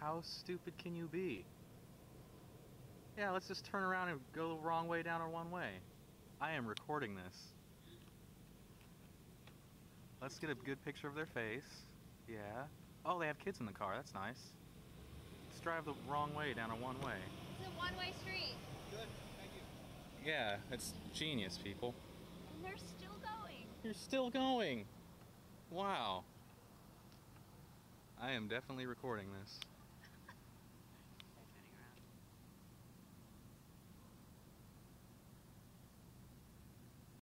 How stupid can you be? Yeah, let's just turn around and go the wrong way down a one way. I am recording this. Let's get a good picture of their face. Yeah. Oh, they have kids in the car. That's nice. Let's drive the wrong way down a one way. It's a one-way street. Good, thank you. Yeah, it's genius, people. And they're still going. You're still going. Wow. I am definitely recording this.